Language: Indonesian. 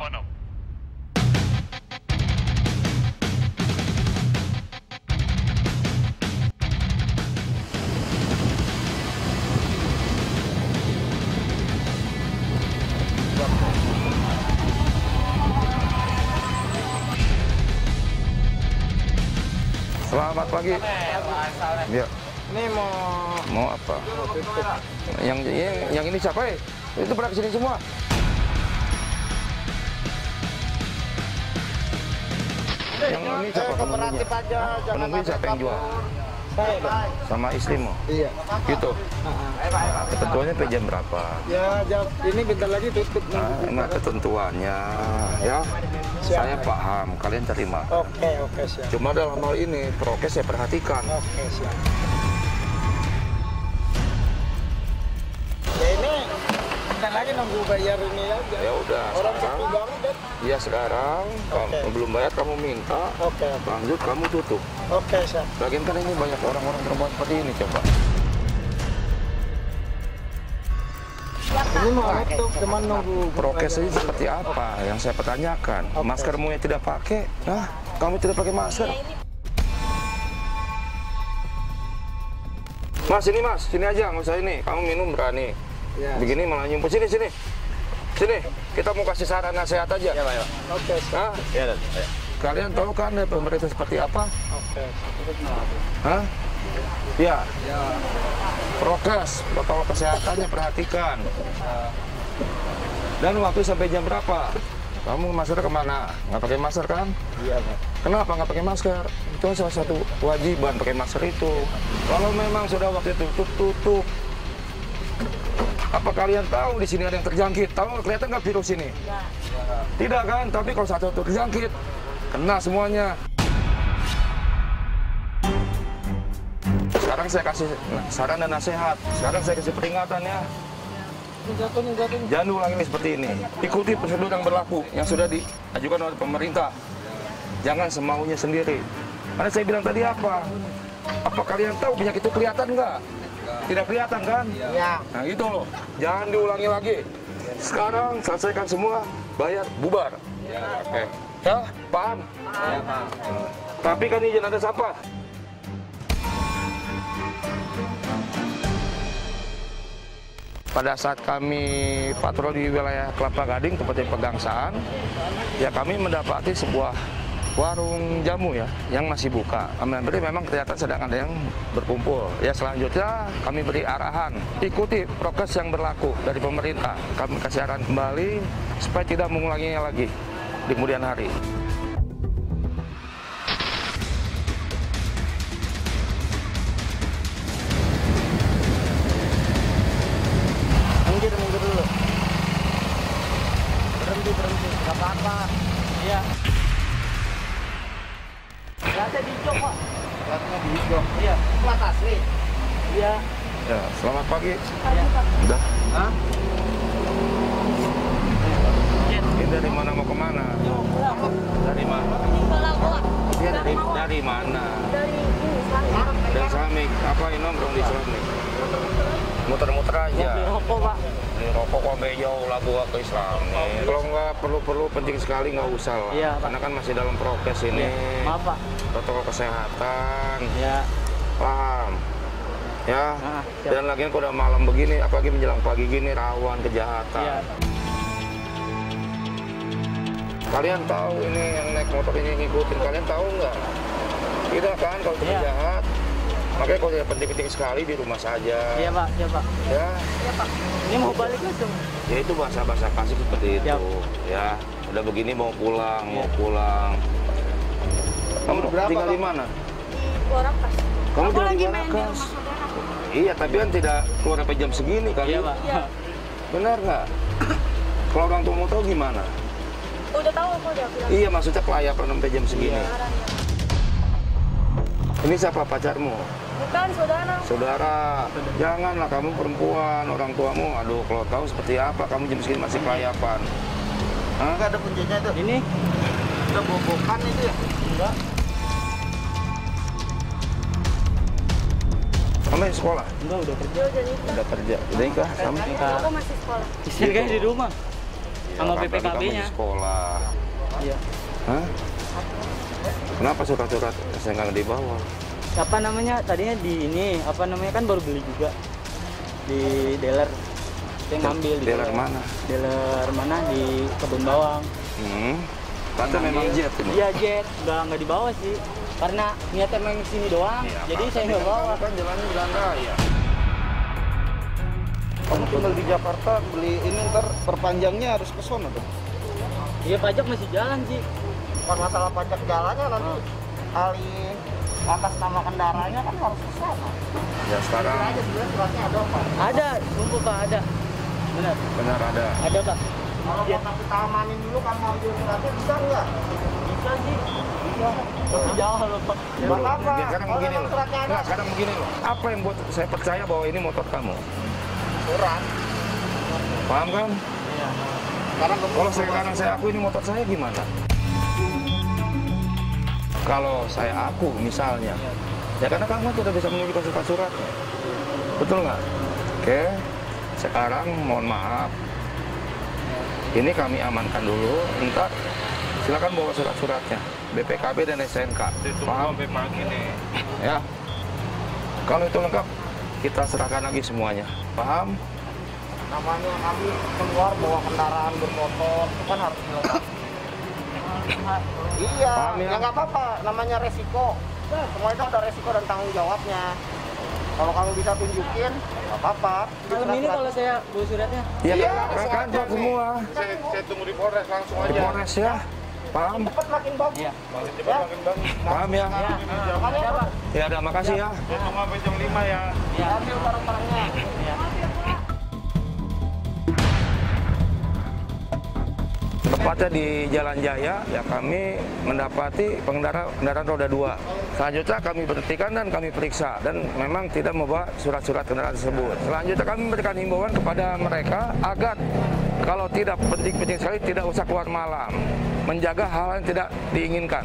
Selamat pagi. Ya, Ini mau mau apa? Yang yang, yang ini siapa ya? Itu pada ke sini semua. Yang ini siapa penunggunya? kooperatif aja, Penunggunya siapa yang jual? Sama istrimu? Iya. Gitu. Ketentuannya jam berapa? Ya, jam ini bentar lagi tutup. Nah, ini ketentuannya ya. Saya paham, kalian terima. Oke, oke siap. Cuma dalam hal ini prokes saya perhatikan. Oke siap. Bentar lagi nunggu bayar ini aja. Ya udah, Orang sekarang. sepi banget. Dan. Ya sekarang kamu Oke. belum bayar kamu minta, Oke, oke. lanjut kamu tutup. Oke siap. Lagian kan ini banyak orang-orang perempuan seperti ini coba. Ini mau tutup, cuman nunggu. Prokes ini seperti apa yang saya pertanyakan? Oke. Maskermu yang tidak pakai, Hah? kamu tidak pakai masker? Mas ini mas, sini aja nggak usah ini. Kamu minum berani. Ya. Begini malah nyumput sini sini. Sini, kita mau kasih saran nasihat aja. Ya, Oke, siap. Hah? Kalian tahu kan ya, pemerintah seperti apa? Oke. Hah? Ya. Prokes, protokol kesehatannya perhatikan. Dan waktu sampai jam berapa? Kamu masker ke mana? Nggak pakai masker kan? Iya, Pak. Kenapa nggak pakai masker? Itu salah satu kewajiban pakai masker itu. Kalau memang sudah waktu itu tutup, tutup. Apa kalian tahu di sini ada yang terjangkit? Tahu kelihatan nggak virus ini? Tidak kan? Tapi kalau satu terjangkit, kena semuanya. Sekarang saya kasih saran dan nasihat. Sekarang saya kasih peringatan ya. Jangan ulangi ini seperti ini. Ikuti prosedur yang berlaku yang sudah diajukan oleh pemerintah. Jangan semaunya sendiri. Karena saya bilang tadi apa? Apa kalian tahu penyakit itu kelihatan nggak? Tidak kelihatan kan? Ya. Nah gitu loh. Jangan diulangi lagi. Sekarang selesaikan semua, bayar, bubar. Oke. Ya, paham? Tapi kan izin ada siapa? Pada saat kami patroli di wilayah Kelapa Gading, tempatnya pegangsaan, ya kami mendapati sebuah warung jamu ya yang masih buka. Kami beri memang kelihatan sedang ada yang berkumpul. Ya selanjutnya kami beri arahan ikuti prokes yang berlaku dari pemerintah. Kami kasih arahan kembali supaya tidak mengulanginya lagi di kemudian hari. Iya. Ya, selamat pagi. Iya. Udah. Hah? Ini dari mana mau ke mana? Dari mana? Dia dari dari mana? Dari Islamik. Apa ini nongkrong di Islamik? Muter-muter aja. Beli rokok, Pak. Ini rokok kok jauh lah gua ke Islamik. Kalau nggak perlu-perlu penting sekali nggak usah lah. Iya, Pak. Karena kan masih dalam prokes ini. Maaf, Pak. Protokol kesehatan. Ya. Paham? Ya. Ah, siap. Dan lagi kalau udah malam begini, apalagi menjelang pagi gini rawan kejahatan. Iya. Kalian tahu ini yang naik motor ini ngikutin kalian tahu nggak? Tidak kan kalau Iya. jahat. Makanya kalau yang penting-penting sekali di rumah saja. Iya, Pak. Iya, Pak. Ya, Ini mau balik langsung. ya itu bahasa-bahasa kasih seperti itu. Ya, udah begini mau pulang, mau pulang. Kamu tinggal di mana? Warakas. Kamu Aku tinggal lagi di main di rumah. Iya, tapi kan tidak keluar sampai jam segini kali. Iya, Pak. Benar nggak? Kalau orang tua mau tahu gimana? Udah tahu aku udah bilang. Iya, maksudnya kelayapan sampai jam segini. Sekarang ya. Ini siapa pacarmu? Bukan saudara. Saudara, janganlah kamu perempuan, orang tuamu, aduh kalau tahu seperti apa kamu jam segini masih kelayapan. Hah? Enggak ada kuncinya itu. Ini Udah bobokan itu ya? Enggak. Yang sekolah? enggak udah kerja. Dia udah nikah. Udah kerja? Udah nikah? Sama? Aku masih sekolah. Istri kayaknya di rumah. sama kamu di BPKB-nya. sekolah. Iya. Hah? Kenapa surat-surat saya nggak dibawa? Apa namanya? Tadinya di ini, apa namanya kan baru beli juga di dealer. Saya ngambil di Dealer mana? Dealer mana di kebun bawang. Hmm. Kata memang jet ini. Iya jet, nggak nggak dibawa sih. Karena niatnya emang sini doang, Iya, jadi saya nggak bawa. Kan jalannya jalan raya. Kamu tinggal di Jakarta beli ini ntar perpanjangnya harus ke sono dong. Iya pajak masih jalan sih. Bukan masalah pajak jalannya nanti alih atas nama kendaraannya kan harus ke sono. Ya sekarang aja sebenarnya suratnya ada apa? Ada, sumpah pak ada. Benar, benar ada. ada pak. Kalau mau kasih keamanin dulu kamu ambil suratnya bisa nggak? Buat apa? Ya, sekarang begini loh. suratnya sekarang begini loh. Apa yang buat saya percaya bahwa ini motor kamu? surat. Paham kan? Kamu Kalau sekarang saya aku ini motor saya gimana? Kalau saya aku misalnya, ya karena kamu tidak bisa menunjukkan surat-suratnya. Betul nggak? Oke, sekarang mohon maaf. Ini kami amankan dulu, ntar silakan bawa surat-suratnya. BPKB dan SNK. Paham? pagi nih. Ya. Kalau itu lengkap, kita serahkan lagi semuanya. Paham? namanya kami keluar bawa kendaraan bermotor itu kan harus dilengkapi. iya, Paham ya? ya nggak apa-apa, namanya resiko. Semua itu ada resiko dan tanggung jawabnya. Kalau kamu bisa tunjukin, nggak apa-apa. Malam ini kalau saya bawa suratnya, Ya, Iya, kan bisa kantor aja semua. Saya, saya tunggu di Polres langsung Di aja. Polres ya. Paham? cepat makin bagus. Iya. Makin cepat makin bagus. Paham ya? Makanya apa? Ya, ada makasih ya. Saya tunggu sampai jam 5 ya. ya. Ambil barang-barangnya. Tepatnya di Jalan Jaya, ya kami mendapati pengendara kendaraan roda dua. Selanjutnya kami berhentikan dan kami periksa dan memang tidak membawa surat-surat kendaraan tersebut. Selanjutnya kami memberikan himbauan kepada mereka agar kalau tidak penting-penting sekali tidak usah keluar malam, menjaga hal yang tidak diinginkan.